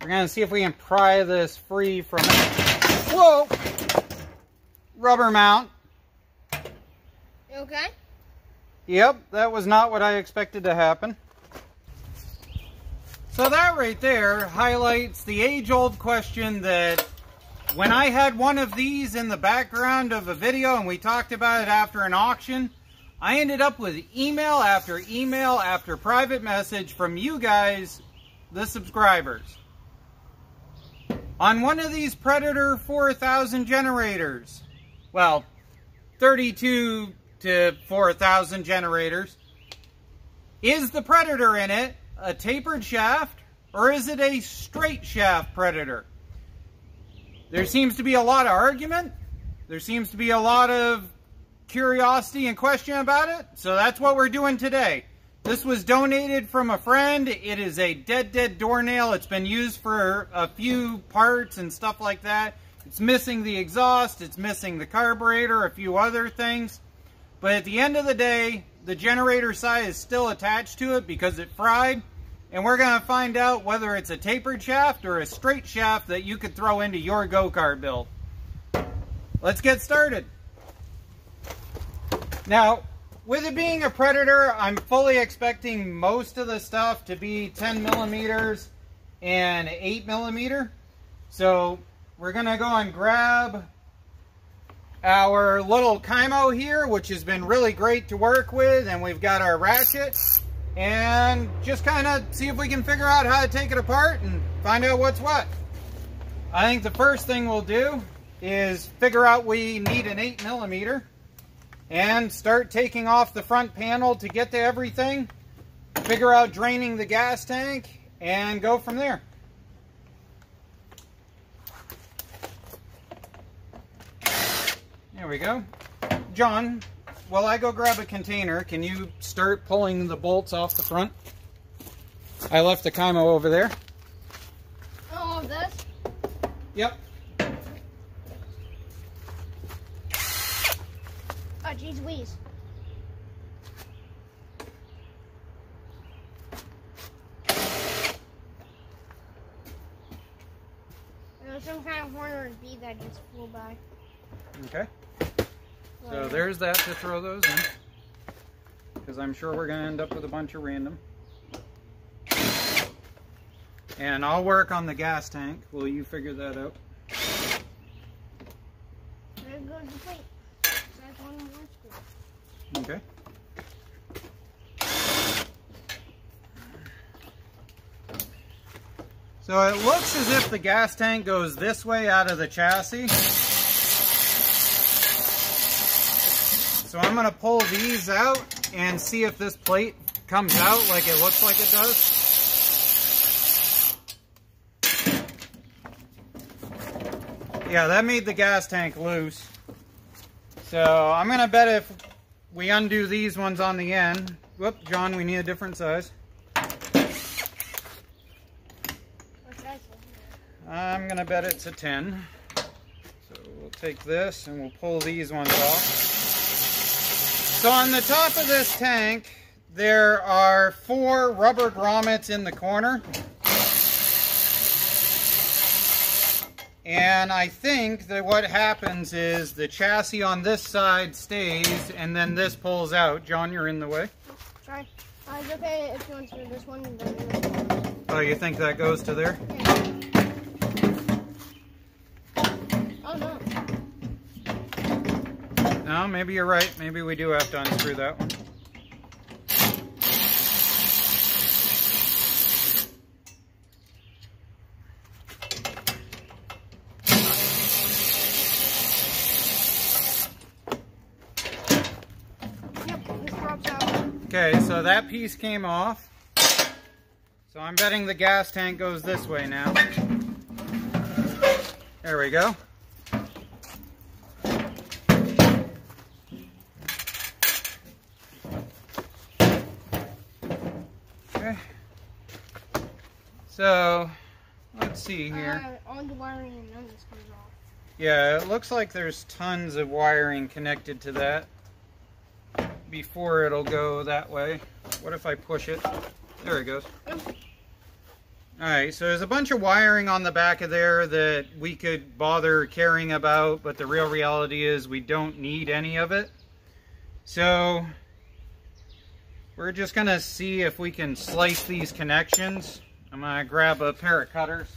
We're gonna see if we can pry this free from, whoa, rubber mount. Okay. Yep, that was not what I expected to happen. So that right there highlights the age-old question that when I had one of these in the background of a video and we talked about it after an auction, I ended up with email after email after private message from you guys, the subscribers. On one of these Predator 4000 generators, well, 32 to 4000 generators, is the Predator in it a tapered shaft or is it a straight shaft Predator? There seems to be a lot of argument. There seems to be a lot of curiosity and question about it. So that's what we're doing today. This was donated from a friend. It is a dead, dead door nail. It's been used for a few parts and stuff like that. It's missing the exhaust. It's missing the carburetor, a few other things. But at the end of the day, the generator side is still attached to it because it fried. And we're going to find out whether it's a tapered shaft or a straight shaft that you could throw into your go-kart build. Let's get started. Now, with it being a Predator, I'm fully expecting most of the stuff to be 10 millimeters and 8 millimeter. So we're going to go and grab our little Kymo here, which has been really great to work with. And we've got our ratchet. And just kind of see if we can figure out how to take it apart and find out what's what. I think the first thing we'll do is figure out we need an 8 millimeter and start taking off the front panel to get to everything, figure out draining the gas tank, and go from there. There we go. John, while I go grab a container, can you start pulling the bolts off the front? I left the Kimo over there. Oh, this? Yep. There's some kind of horned bee that just flew by. Okay. So there's that to throw those in. Because I'm sure we're going to end up with a bunch of random. And I'll work on the gas tank. Will you figure that out? There goes the plate. That's one more screw. Okay. So it looks as if the gas tank goes this way out of the chassis. So I'm to pull these out and see if this plate comes out like it looks like it does. Yeah, that made the gas tank loose. So I'm to bet if we undo these ones on the end. Whoop, John, we need a different size. I'm to bet it's a 10. So we'll take this and we'll pull these ones off. So on the top of this tank, there are four rubber grommets in the corner. And I think that what happens is the chassis on this side stays and then this pulls out. John, you're in the way. Try. Uh, it's okay if you want to do this one. Then. Oh, you think that goes to there? Oh no. No, maybe you're right. Maybe we do have to unscrew that one. Yep, this drops out. Okay, so that piece came off. So I'm betting the gas tank goes this way now. There we go. Okay. So, let's see here. Uh, all the wiring and none this comes off. Yeah, it looks like there's tons of wiring connected to that before it'll go that way. What if I push it? There it goes. Alright, so there's a bunch of wiring on the back of there that we could bother caring about, but the real reality is we don't need any of it. So, we're just to see if we can slice these connections. I'm to grab a pair of cutters.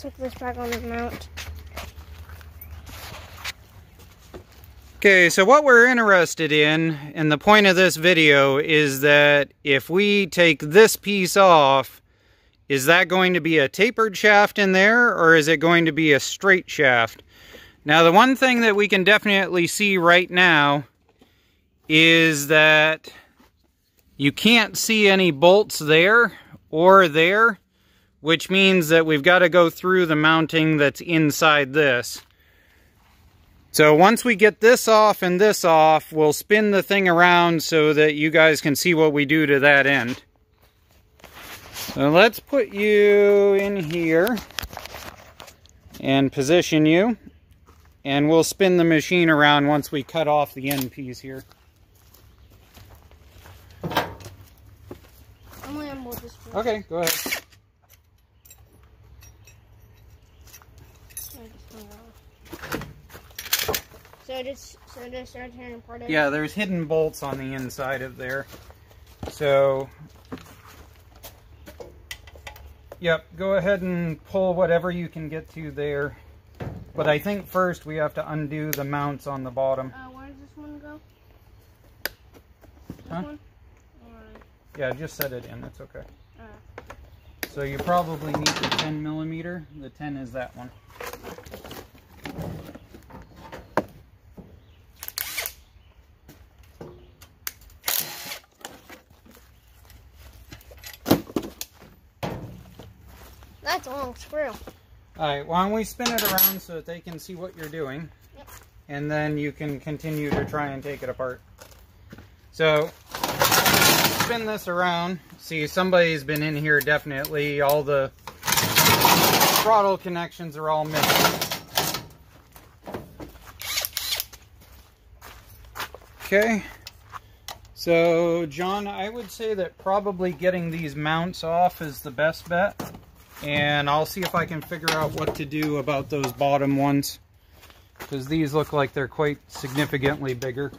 This back on the mount. Okay, so what we're interested in, and the point of this video, is that if we take this piece off, is that going to be a tapered shaft in there, or is it going to be a straight shaft? Now, the one thing that we can definitely see right now is that you can't see any bolts there or there which means that we've got to go through the mounting that's inside this. So once we get this off and this off, we'll spin the thing around so that you guys can see what we do to that end. So let's put you in here and position you. And we'll spin the machine around once we cut off the end piece here. Okay, go ahead. So just so just start tearing part of Yeah, there's hidden bolts on the inside of there. So Yep, go ahead and pull whatever you can get to there. But I think first we have to undo the mounts on the bottom. Uh, where does this one go? This huh? One? Yeah, just set it in, that's okay. So you probably need the 10 millimeter. The 10 is that one. That's a long screw. Alright, why don't we spin it around so that they can see what you're doing. Yep. And then you can continue to try and take it apart. So, spin this around. See, somebody's been in here definitely. All the throttle connections are all missing. Okay. So, John, I would say that probably getting these mounts off is the best bet and I'll see if I can figure out what to do about those bottom ones because these look like they're quite significantly bigger.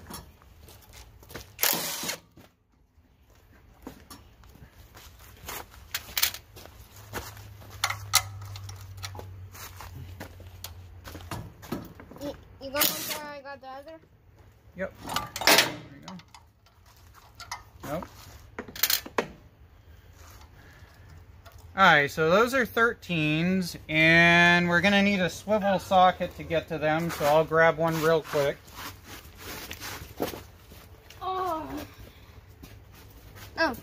You, you got one where I got the other? Yep. There you go. Nope. Alright, so those are 13s, and we're going to need a swivel socket to get to them, so I'll grab one real quick. Oh. Oh.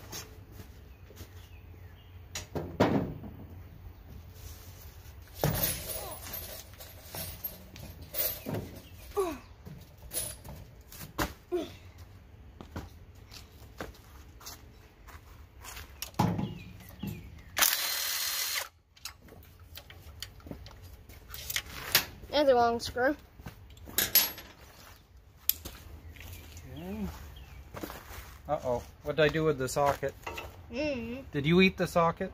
There's a long screw. Okay. Uh-oh. What did I do with the socket? Mm. Did you eat the socket?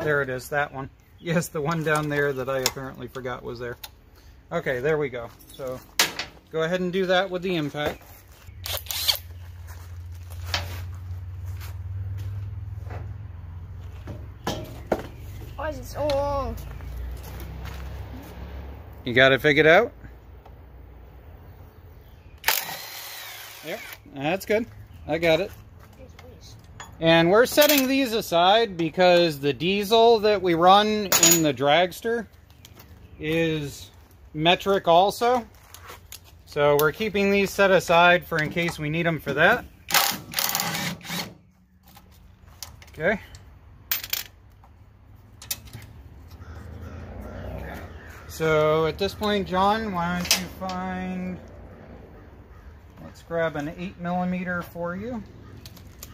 There it is, that one. Yes, the one down there that I apparently forgot was there. Okay, there we go. So, go ahead and do that with the impact. Why is it so long? You got it figured out? Yep, that's good. I got it. And we're setting these aside because the diesel that we run in the dragster is metric also. So we're keeping these set aside for in case we need them for that. Okay. So at this point, John, why don't you find, let's grab an 8 millimeter for you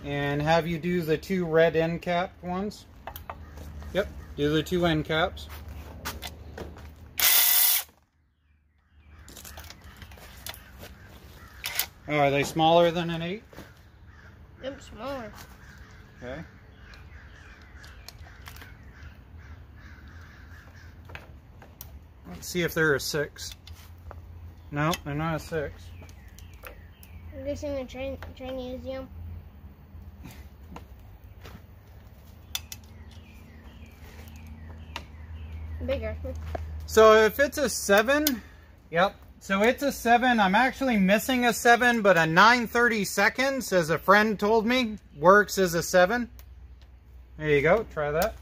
and have you do the two red end cap ones. Yep, do the two end caps. Oh, are they smaller than an 8? Yep, smaller. Okay. Let's see if they're a 6. No, they're not a 6. I'm guessing the train Chinesium. Bigger. So if it's a 7, yep. So it's a 7. I'm actually missing a 7, but a 9/32nds, as a friend told me, works as a 7. There you go. Try that.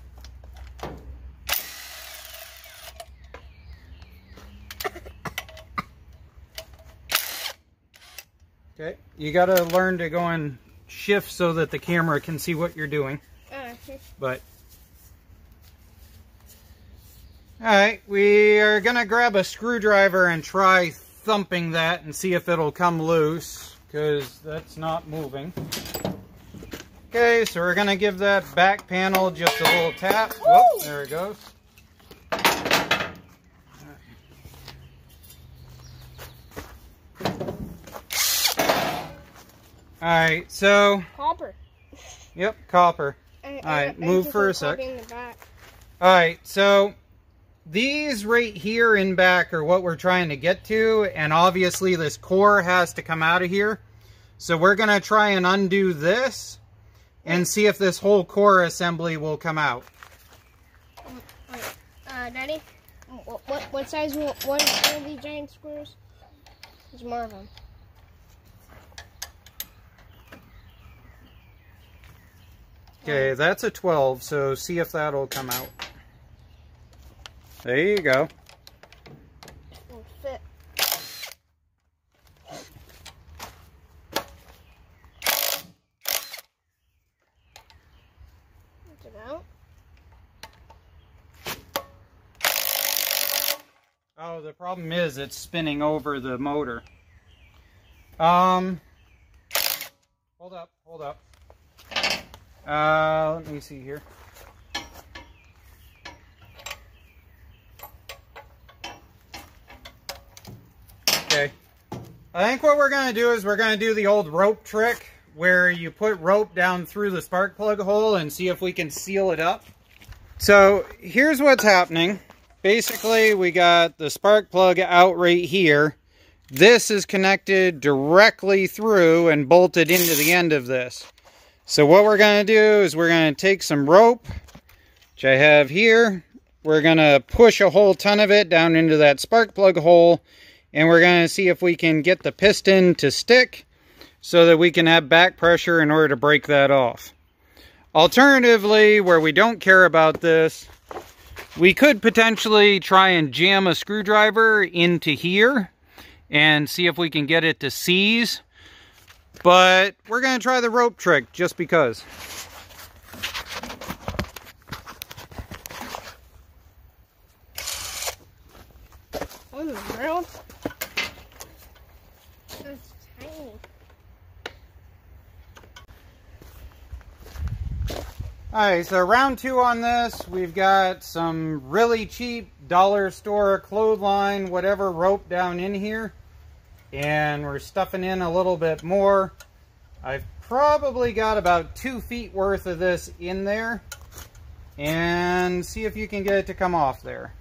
Okay. You got to learn to go and shift so that the camera can see what you're doing. Oh, okay. But all right, we are gonna grab a screwdriver and try thumping that and see if it'll come loose because that's not moving. Okay, so we're gonna give that back panel just a little tap. Whoop, there it goes. All right, so Copper. yep, copper. I, All right, move for a sec. in the back. All right, so these right here in back are what we're trying to get to, and obviously this core has to come out of here. So we're gonna try and undo this and see if this whole core assembly will come out. Wait, uh, Daddy, what, what, what size one, one of these giant screws? There's more of them. Okay, that's a 12, so see if that'll come out. There you go. Will fit. That's it out. Oh, the problem is it's spinning over the motor. Um, hold up, hold up. Uh, let me see here. Okay. I think what we're going to do is we're going to do the old rope trick where you put rope down through the spark plug hole and see if we can seal it up. So here's what's happening. Basically, we got the spark plug out right here. This is connected directly through and bolted into the end of this. So what we're going to do is we're going to take some rope, which I have here. We're going to push a whole ton of it down into that spark plug hole. And we're going to see if we can get the piston to stick so that we can have back pressure in order to break that off. Alternatively, where we don't care about this, we could potentially try and jam a screwdriver into here and see if we can get it to seize. But we're going to try the rope trick just because. What in the world? That's tiny. Alright, so round two on this, we've got some really cheap dollar store clothesline, whatever rope down in here. And we're stuffing in a little bit more. I've probably got about two feet worth of this in there. And see if you can get it to come off there.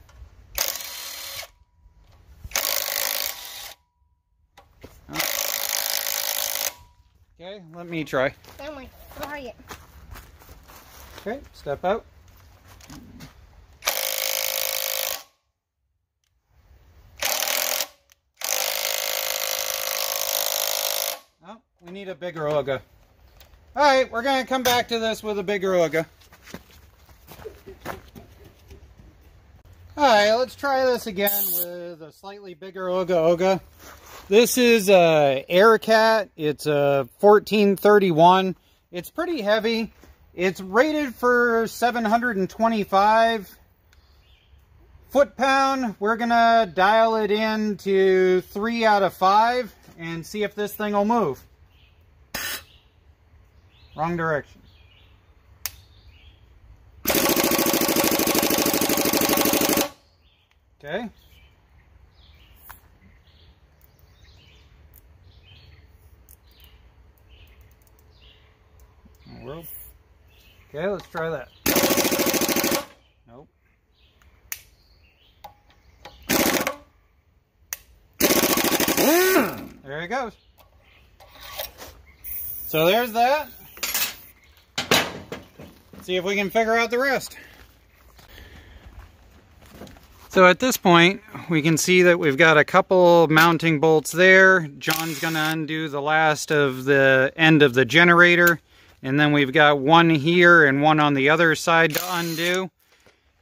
Okay, let me try. I'm like, try it. Okay, step out. Oh, we need a bigger Ooga. Alright, we're going to come back to this with a bigger Ooga. Alright, let's try this again with a slightly bigger Ooga Ooga. This is a Aircat. It's uh, a 1431. It's pretty heavy. It's rated for 725 foot pound, we're gonna dial it in to three out of five and see if this thing will move. Wrong direction. Okay. World. Okay, let's try that. Nope. There it goes. So there's that. See if we can figure out the rest. So at this point, we can see that we've got a couple mounting bolts there. John's going to undo the last of the end of the generator. And then we've got one here and one on the other side to undo.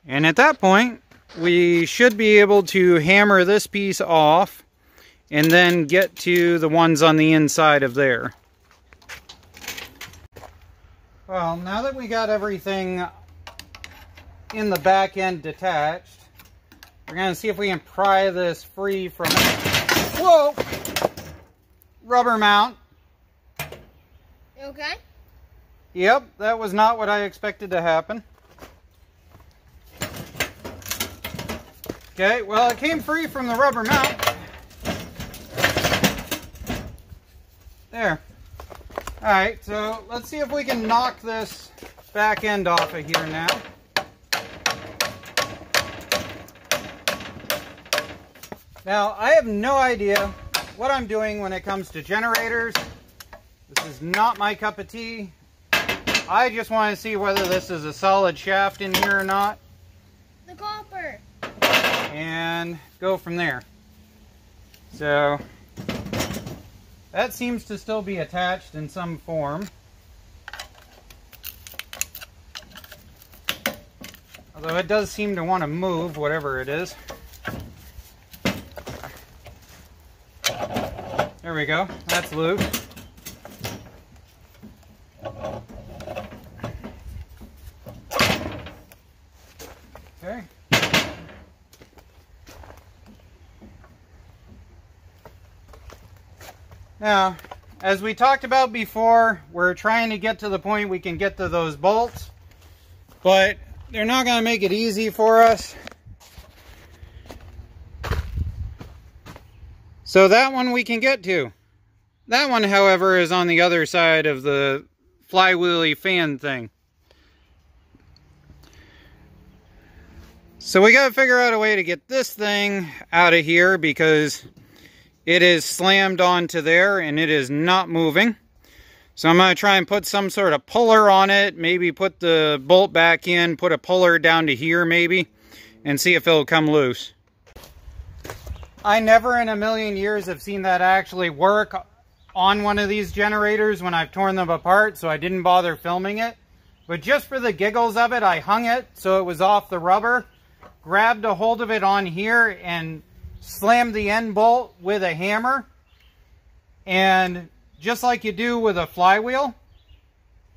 And at that point, we should be able to hammer this piece off and then get to the ones on the inside of there. Well, now that we got everything in the back end detached, we're going to see if we can pry this free from, whoa, rubber mount. Okay. Yep, that was not what I expected to happen. Okay, well it came free from the rubber mount. There. Alright, so let's see if we can knock this back end off of here now. Now, I have no idea what I'm doing when it comes to generators. This is not my cup of tea. I just want to see whether this is a solid shaft in here or not. The copper. And go from there. So, that seems to still be attached in some form. Although it does seem to want to move, whatever it is. There we go. That's loose. Okay. Now, as we talked about before, we're trying to get to the point we can get to those bolts, but they're not going to make it easy for us. So that one we can get to. That one, however, is on the other side of the flywheely fan thing. So we got to figure out a way to get this thing out of here because it is slammed onto there and it is not moving. So I'm going to try and put some sort of puller on it, maybe put the bolt back in, put a puller down to here maybe, and see if it'll come loose. I never in a million years have seen that actually work on one of these generators when I've torn them apart, so I didn't bother filming it. But just for the giggles of it, I hung it so it was off the rubber, grabbed a hold of it on here, and slammed the end bolt with a hammer. And just like you do with a flywheel,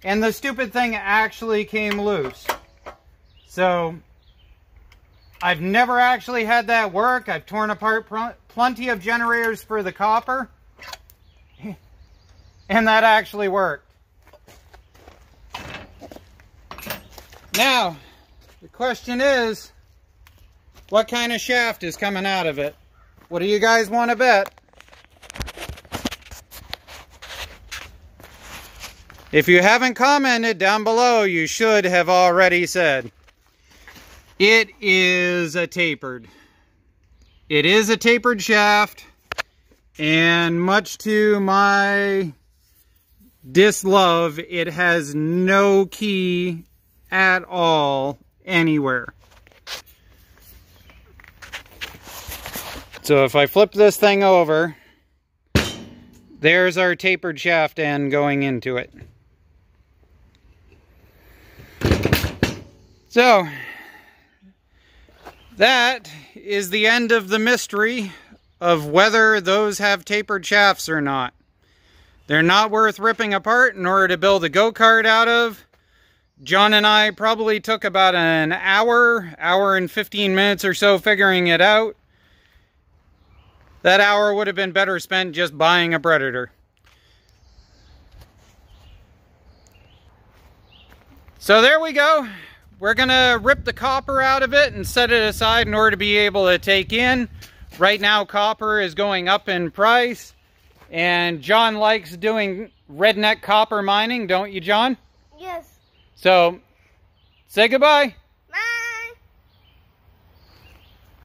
and the stupid thing actually came loose. So I've never actually had that work. I've torn apart plenty of generators for the copper. And that actually worked. Now, the question is, what kind of shaft is coming out of it? What do you guys want to bet? If you haven't commented down below, you should have already said. It is a tapered. It is a tapered shaft. And much to my dislove, it has no key at all anywhere. So if I flip this thing over, there's our tapered shaft end going into it. So, that is the end of the mystery of whether those have tapered shafts or not. They're not worth ripping apart in order to build a go-kart out of. John and I probably took about an hour, hour and 15 minutes or so figuring it out. That hour would have been better spent just buying a Predator. So there we go. We're gonna rip the copper out of it and set it aside in order to be able to take in. Right now copper is going up in price and John likes doing redneck copper mining, don't you John? Yes. So, say goodbye.